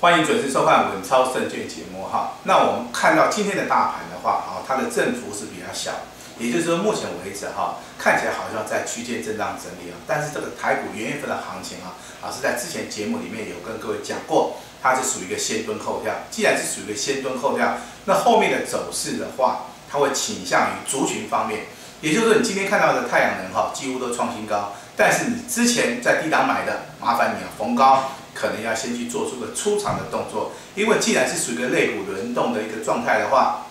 欢迎准时收看《稳操胜券》节目哈。那我们看到今天的大盘的话，哈，它的振幅是比较小，也就是说目前为止哈，看起来好像在区间震荡整理啊。但是这个台股元月份的行情啊，老师在之前节目里面有跟各位讲过，它是属于一个先蹲后跳。既然是属于一个先蹲后跳，那后面的走势的话，它会倾向于族群方面，也就是说你今天看到的太阳能哈，几乎都创新高，但是你之前在低档买的，麻烦你啊逢高。可能要先去做出个出场的动作，因为既然是属于一个肋骨轮动的一个状态的话，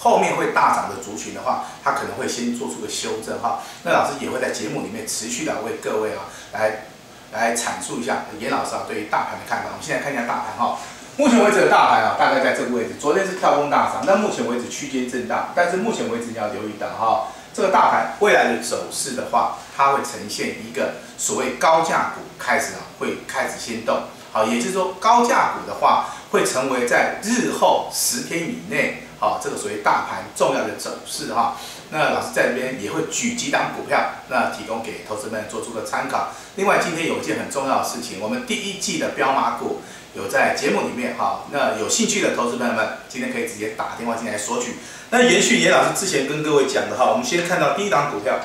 后面会大涨的族群的话，它可能会先做出个修正哈。那老师也会在节目里面持续的为各位啊来来阐述一下严老师啊对于大盘的看法。我们现在看一下大盘哈，目前为止的大盘啊大概在这个位置，昨天是跳空大涨，那目前为止区间震荡，但是目前为止你要留意到哈，这个大盘未来的走势的话，它会呈现一个所谓高价股开始啊。会开始先动，好，也就是说高价股的话，会成为在日后十天以内，好，这个所谓大盘重要的走势哈。那老师在这边也会举几档股票，那提供给投资们做出个参考。另外，今天有一件很重要的事情，我们第一季的标马股有在节目里面哈，那有兴趣的投资朋友们，今天可以直接打电话进来索取。那延续严老师之前跟各位讲的哈，我们先看到第一档股票，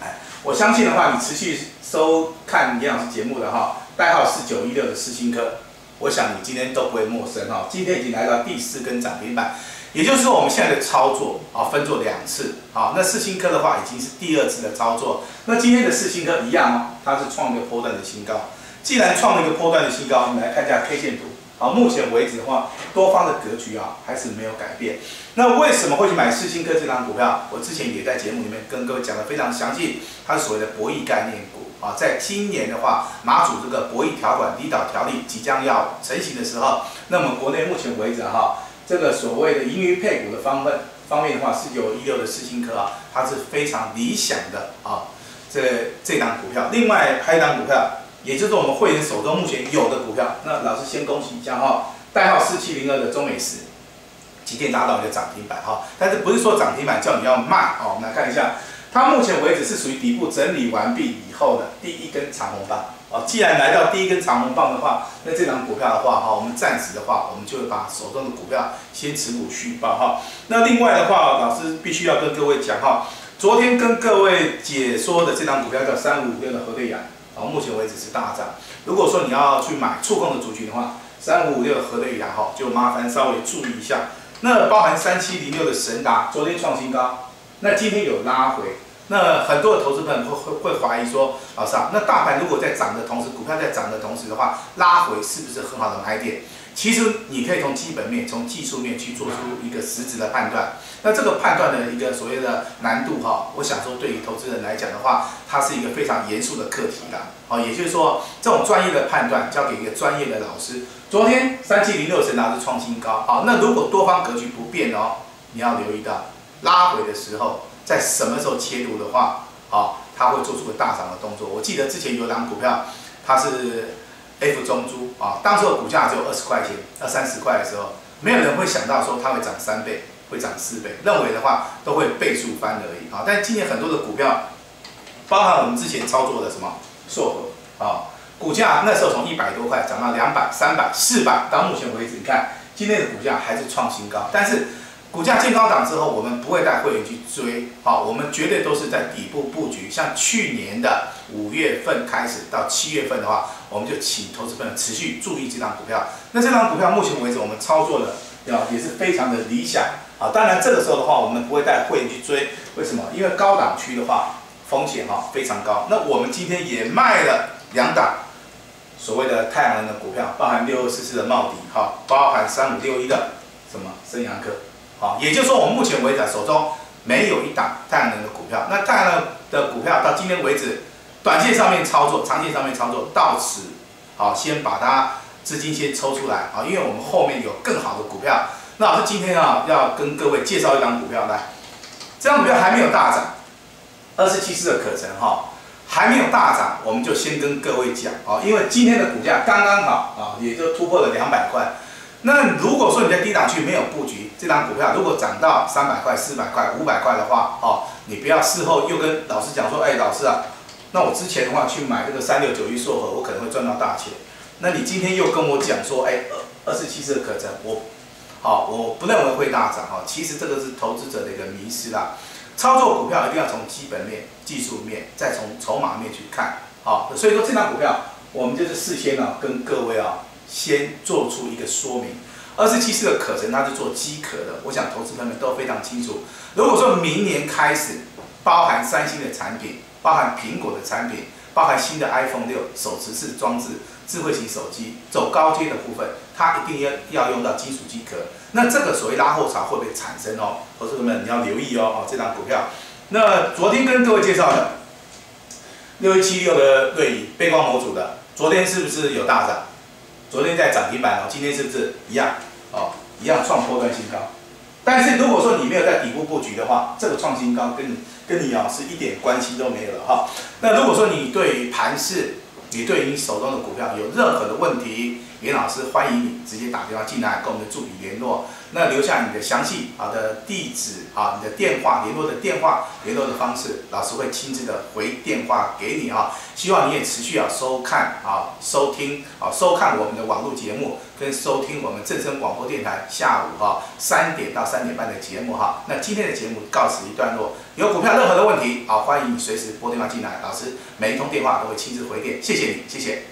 哎，我相信的话，你持续。收看严老师节目的哈，代号四九一六的四星科，我想你今天都不会陌生哈。今天已经来到第四根涨停板，也就是说我们现在的操作啊分做两次啊。那四星科的话已经是第二次的操作，那今天的四星科一样哦，它是创一个波段的新高。既然创了一个波段的新高，我们来看一下 K 线图。啊，目前为止的话，多方的格局啊还是没有改变。那为什么会去买四星科这张股票？我之前也在节目里面跟各位讲的非常详细，它是所谓的博弈概念股。啊，在今年的话，马祖这个博弈条款、离岛条例即将要成型的时候，那么国内目前为止哈，这个所谓的盈余配股的方面方面的话，四九一六的四星科啊，它是非常理想的啊，这这档股票。另外还有一档股票，也就是我们会员手中目前有的股票，那老师先恭喜一下哈，代号四七零二的中美石，今天达到一个涨停板哈，但是不是说涨停板叫你要卖哦，我们来看一下。它目前为止是属于底部整理完毕以后的第一根长红棒哦。既然来到第一根长红棒的话，那这张股票的话哈，我们暂时的话，我们就会把手中的股票先持股续报哈。那另外的话，老师必须要跟各位讲哈，昨天跟各位解说的这张股票叫三五五六的核对阳，啊，目前为止是大涨。如果说你要去买触控的族群的话，三五五六的核对阳哈，就麻烦稍微注意一下。那包含三七零六的神达，昨天创新高。那今天有拉回，那很多的投资朋友会会会怀疑说，老师啊，那大盘如果在涨的同时，股票在涨的同时的话，拉回是不是很好的买点？其实你可以从基本面、从技术面去做出一个实质的判断。那这个判断的一个所谓的难度哈，我想说对于投资人来讲的话，它是一个非常严肃的课题啦。好，也就是说，这种专业的判断交给一个专业的老师。昨天三七零六神达是创新高，好，那如果多方格局不变哦，你要留意到。拉回的时候，在什么时候切入的话，啊，它会做出个大涨的动作。我记得之前有档股票，它是 F 中珠啊，当时股价只有二十块钱、二三十块的时候，没有人会想到说它会涨三倍，会涨四倍，认为的话都会倍数翻而已啊。但今年很多的股票，包含我们之前操作的什么硕和啊，股价那时候从一百多块涨到两百、三百、四百，到目前为止，你看今天的股价还是创新高，但是。股价见高档之后，我们不会带会员去追，好，我们绝对都是在底部布局。像去年的五月份开始到七月份的话，我们就请投资朋友持续注意这张股票。那这张股票目前为止我们操作的要也是非常的理想啊。当然这个时候的话，我们不会带会员去追，为什么？因为高档区的话风险哈非常高。那我们今天也卖了两档所谓的太阳能的股票，包含六二四四的茂迪哈，包含三五六一的什么升阳科。好，也就是说，我们目前为止手中没有一档太阳能的股票。那太阳能的股票到今天为止，短线上面操作，长线上面操作，到此好，先把它资金先抽出来啊，因为我们后面有更好的股票。那老师今天啊，要跟各位介绍一档股票来，这张股票还没有大涨，二十七四的可成哈，还没有大涨，我们就先跟各位讲啊，因为今天的股价刚刚好啊，也就突破了两百块。那如果说你在低档区没有布局这张股票，如果涨到三百块、四百块、五百块的话，哦，你不要事后又跟老师讲说，哎，老师啊，那我之前的话去买这个三六九一硕和，我可能会赚到大钱。那你今天又跟我讲说，哎，二二四七四的可成，我，好，我不认为会大涨哈。其实这个是投资者的一个迷失啦。操作股票一定要从基本面、技术面，再从筹码面去看，好。所以说这张股票，我们就是事先呢跟各位啊，先做出一个说明。二十七四的可成，它是做机壳的，我想投资朋友们都非常清楚。如果说明年开始，包含三星的产品，包含苹果的产品，包含新的 iPhone 六手持式装置、智慧型手机走高阶的部分，它一定要要用到金属机壳。那这个所谓拉后潮会不会产生哦？投资朋友们你要留意哦，哦这张股票。那昨天跟各位介绍的六一七六的瑞仪背光模组的，昨天是不是有大涨？昨天在涨停板哦，今天是不是一样？哦，一样创波段新高。但是如果说你没有在底部布局的话，这个创新高跟你跟你啊是一点关系都没有了哈。那如果说你对盘市，你对你手中的股票有任何的问题，严老师欢迎你直接打电话进来跟我们的助理联络。那留下你的详细好的地址啊，你的电话联络的电话联络的方式，老师会亲自的回电话给你啊。希望你也持续啊收看啊收听啊收看我们的网络节目，跟收听我们正声广播电台下午哈三点到三点半的节目哈。那今天的节目告辞一段落，有股票任何的问题啊，欢迎你随时拨电话进来，老师每一通电话都会亲自回电，谢谢你，谢谢。